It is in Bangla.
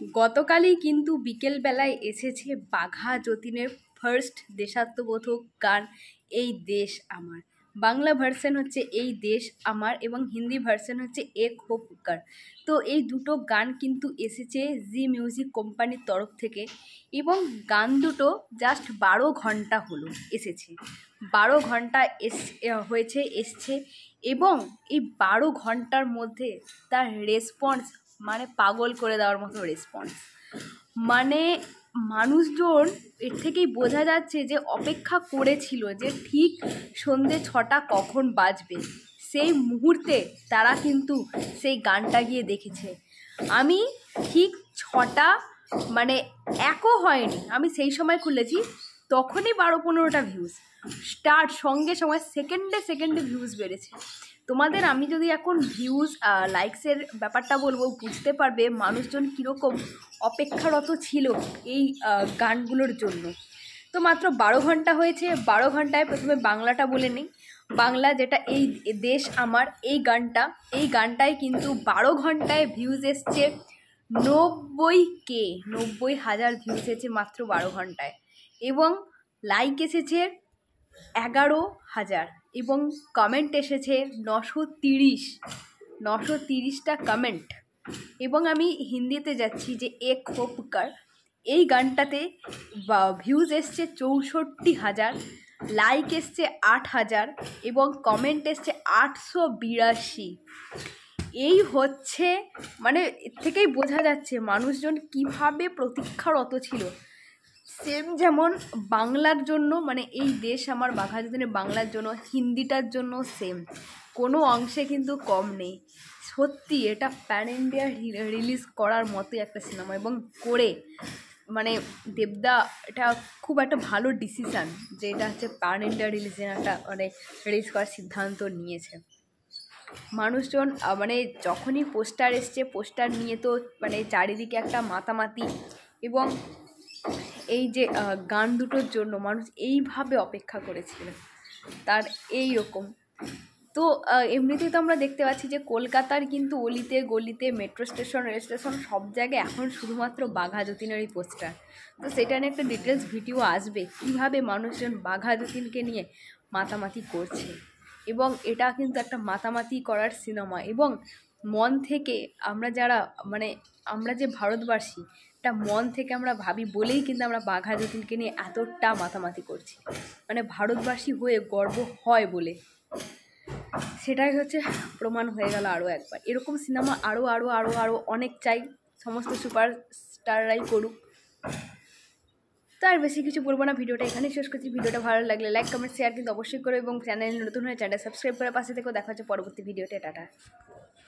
গতকালই কিন্তু বিকেলবেলায় এসেছে বাঘা যতীনের ফার্স্ট দেশাত্মবোধক গান, এই দেশ আমার। বাংলা ভার্সন হচ্ছে, এই দেশ আমার, এবং হিন্দি ভার্সন হচ্ছে, এক হো পুকার তো এই দুটো গান কিন্তু এসেছে জি মিউজিক কোম্পানির তরফ থেকে, এবং গান দুটো জাস্ট বারো ঘণ্টা হলো এসেছে। বারো ঘণ্টা এস হয়েছে, এসছে, এবং এই বারো ঘণ্টার মধ্যে তার রেসপন্স মানে পাগল করে দেওয়ার মতো রেসপন্স মানে মানুষজন এর থেকেই বোঝা যাচ্ছে যে অপেক্ষা করেছিল যে ঠিক সন্ধে ছটা কখন বাজবে। সেই মুহূর্তে তারা কিন্তু সেই গানটা গিয়ে দেখেছে। আমি ঠিক ছটা মানে একও হয়নি। আমি সেই সময় খুলেছি তখনই বারো পনেরোটা ভিউজ স্টার্ট সঙ্গে সঙ্গে সেকেন্ডে সেকেন্ডে ভিউজ বেড়েছে। তোমাদের আমি যদি এখন ভিউজ লাইকসের ব্যাপারটা বলব, বুঝতে পারবে মানুষজন কীরকম অপেক্ষারত ছিল এই গানগুলোর জন্য। তো মাত্র বারো ঘণ্টা হয়েছে। বারো ঘন্টায় প্রথমে বাংলাটা বলে নিই। বাংলা যেটা, এই দেশ আমার, এই গানটা, এই গানটায় কিন্তু বারো ঘন্টায় ভিউজ এসছে। নব্বই কে, নব্বই হাজার ভিউজ এসেছে মাত্র বারো ঘন্টায়। এবং লাইক এসেছে এগারো হাজার এবং কমেন্ট এসেছে নশো তিরিশ, নশো তিরিশটা কমেন্ট এবং আমি হিন্দিতে যাচ্ছি যে এক হো পুকার এই গানটাতে ভিউজ এসছে চৌষট্টি হাজার লাইক এসছে আট হাজার এবং কমেন্ট এসছে আটশো বিরাশি। এই হচ্ছে মানে এর থেকেই বোঝা যাচ্ছে মানুষজন কীভাবে প্রতীক্ষারত ছিল। সেম যেমন বাংলার জন্য মানে এই দেশ আমার বাঘা যতীনের বাংলার জন্য, হিন্দিটার জন্য সেম কোনো অংশে কিন্তু কম নেই। সত্যি, এটা প্যান ইন্ডিয়া রিলিজ করার মতোই একটা সিনেমা এবং করে মানে দেবদা, এটা খুব একটা ভালো ডিসিশান যে এটা হচ্ছে প্যান ইন্ডিয়া রিলিজের একটা মানে রিলিজ করার সিদ্ধান্ত নিয়েছে। মানুষজন মানে যখনই পোস্টার এসছে পোস্টার নিয়ে তো মানে চারিদিকে একটা মাতামাতি এবং এই যে গান দুটোর জন্য মানুষ এইভাবে অপেক্ষা করেছিল তার এই রকম তো এমনিতেই তো আমরা দেখতে পাচ্ছি যে, কলকাতার কিন্তু অলিতে গলিতে মেট্রো স্টেশন, রেল স্টেশন সব জায়গায় এখন শুধুমাত্র বাঘা যতীনেরই পোস্টার। তো সেটা নিয়ে একটা ডিটেলস ভিডিও আসবে, কীভাবে মানুষজন বাঘা যতীনকে নিয়ে মাতামাতি করছে। এবং এটা কিন্তু একটা মাতামাতি করার সিনেমা। এবং মন থেকে আমরা যারা মানে আমরা যে ভারতবাসী এটা মন থেকে আমরা ভাবি বলেই কিন্তু আমরা বাঘা যতীনকে নিয়ে এতটা মাতামাতি করছি। মানে ভারতবাসী হয়ে গর্ব হয় বলে। সেটাই হচ্ছে প্রমাণ হয়ে গেল আরও একবার। এরকম সিনেমা আরও আরও আরও আরও অনেক চাই। সমস্ত সুপারস্টাররাই করুক। তার বেশি কিছু বলব না। ভিডিওটা এখানে শেষ করছি। ভিডিওটা ভালো লাগলে লাইক, কমেন্ট শেয়ার কিন্তু অবশ্যই করো এবং চ্যানেল নতুন হয়ে চ্যানেল সাবস্ক্রাইব করে পাশে থেকেও দেখা হচ্ছে পরবর্তী ভিডিওতে। টাটা।